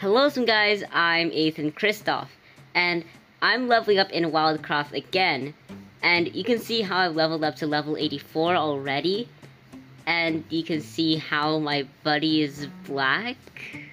Hello some guys, I'm Ethan Christoffe, and I'm leveling up in Wildcraft again. And you can see how I've leveled up to level 84 already. And you can see how my buddy is black.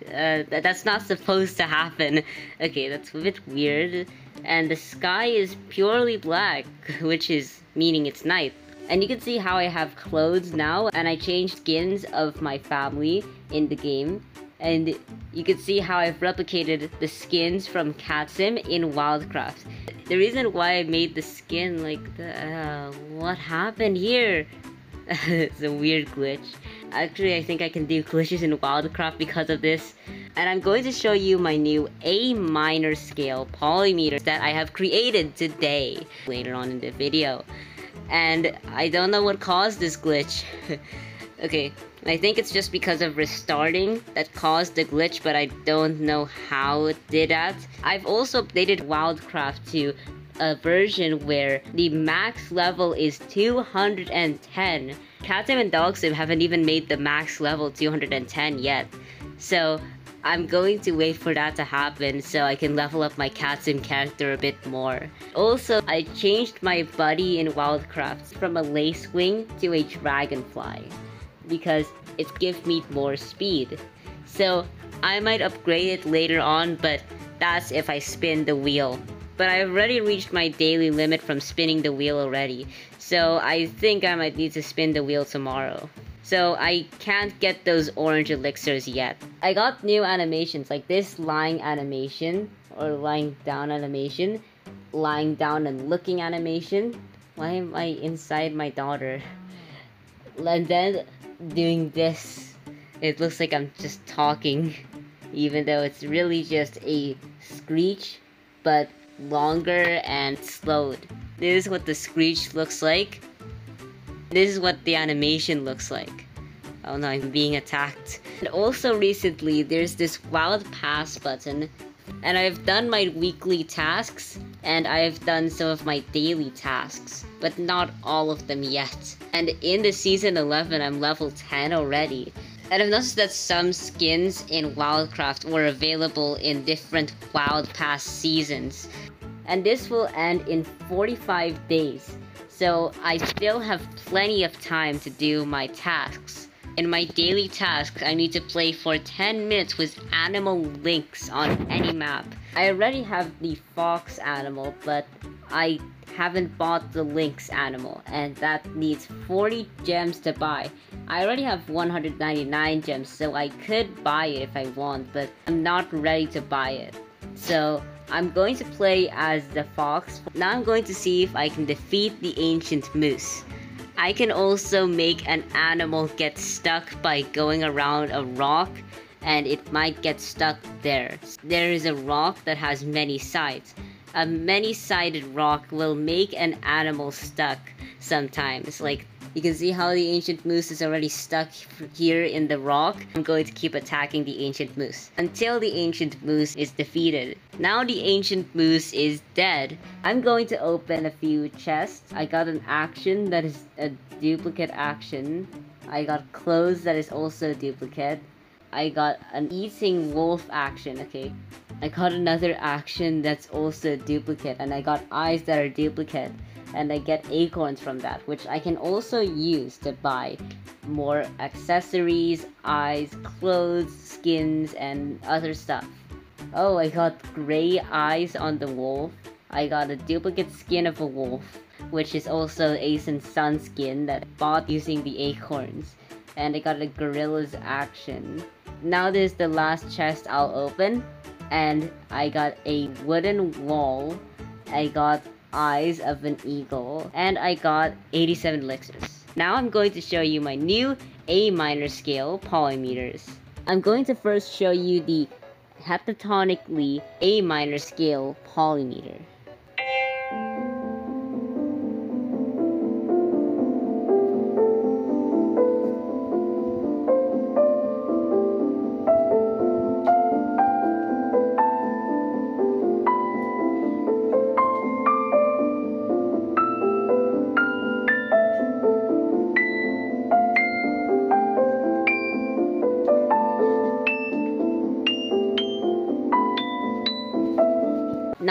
Uh, th that's not supposed to happen. Okay, that's a bit weird. And the sky is purely black, which is meaning it's night. And you can see how I have clothes now, and I changed skins of my family in the game and you can see how I've replicated the skins from Catsim in Wildcraft. The reason why I made the skin like the, uh, what happened here? it's a weird glitch. Actually, I think I can do glitches in Wildcraft because of this. And I'm going to show you my new A minor scale polymeter that I have created today later on in the video. And I don't know what caused this glitch. okay, I think it's just because of restarting that caused the glitch, but I don't know how it did that. I've also updated Wildcraft to a version where the max level is 210. Catsim and Dogsim haven't even made the max level 210 yet. So I'm going to wait for that to happen so I can level up my Catsim character a bit more. Also, I changed my buddy in Wildcraft from a lacewing to a dragonfly because it gives me more speed. So I might upgrade it later on, but that's if I spin the wheel. But I already reached my daily limit from spinning the wheel already, so I think I might need to spin the wheel tomorrow. So I can't get those orange elixirs yet. I got new animations, like this lying animation, or lying down animation, lying down and looking animation. Why am I inside my daughter? And then doing this, it looks like I'm just talking, even though it's really just a screech, but longer and slowed. This is what the screech looks like. This is what the animation looks like. Oh no, I'm being attacked. And also recently, there's this wild pass button, and I've done my weekly tasks, and I've done some of my daily tasks, but not all of them yet. And in the season 11, I'm level 10 already. And I've noticed that some skins in Wildcraft were available in different Wild Pass seasons. And this will end in 45 days. So I still have plenty of time to do my tasks. In my daily tasks, I need to play for 10 minutes with animal lynx on any map. I already have the fox animal, but I haven't bought the lynx animal, and that needs 40 gems to buy. I already have 199 gems, so I could buy it if I want, but I'm not ready to buy it. So, I'm going to play as the fox. Now I'm going to see if I can defeat the ancient moose. I can also make an animal get stuck by going around a rock and it might get stuck there. There is a rock that has many sides. A many-sided rock will make an animal stuck sometimes, like you can see how the ancient moose is already stuck here in the rock. I'm going to keep attacking the ancient moose until the ancient moose is defeated. Now the ancient moose is dead. I'm going to open a few chests. I got an action that is a duplicate action. I got clothes that is also a duplicate. I got an eating wolf action, okay. I got another action that's also a duplicate and I got eyes that are duplicate and I get acorns from that, which I can also use to buy more accessories, eyes, clothes, skins, and other stuff. Oh, I got gray eyes on the wolf. I got a duplicate skin of a wolf, which is also Asen's sun skin that I bought using the acorns. And I got a gorilla's action. Now this is the last chest I'll open. And I got a wooden wall. I got eyes of an eagle, and I got 87 elixirs. Now I'm going to show you my new A minor scale polymeters. I'm going to first show you the heptatonically A minor scale polymeter.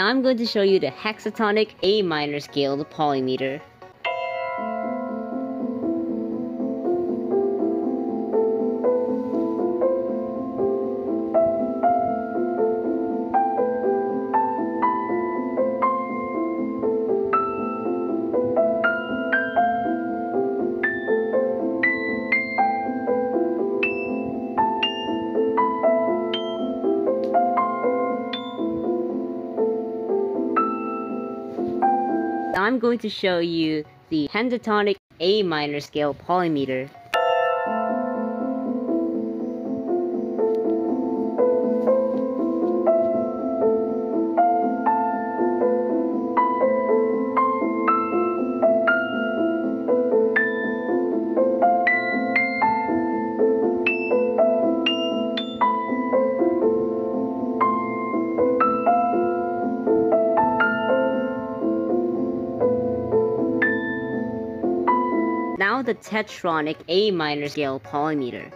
I'm going to show you the hexatonic A minor scaled polymeter. I'm going to show you the pentatonic A minor scale polymeter. Now the tetronic A minor scale polymeter.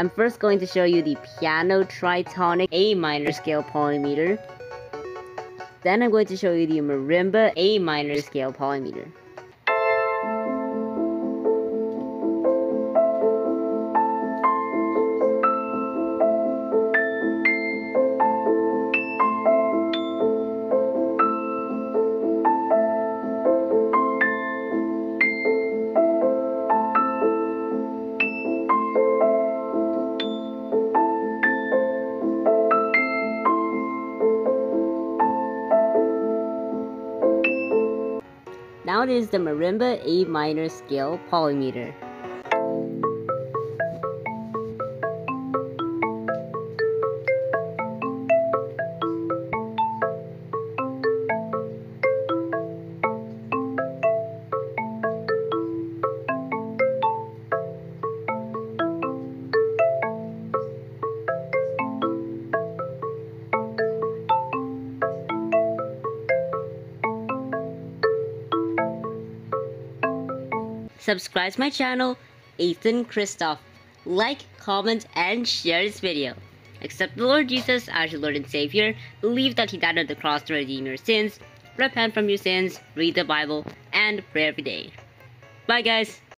I'm first going to show you the piano tritonic A minor scale polymeter. Then I'm going to show you the marimba A minor scale polymeter. Is the marimba A minor scale polymeter. Subscribe to my channel, Ethan Christoffe. Like, comment, and share this video. Accept the Lord Jesus as your Lord and Savior. Believe that He died on the cross to redeem your sins. Repent from your sins, read the Bible, and pray every day. Bye, guys.